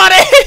got it!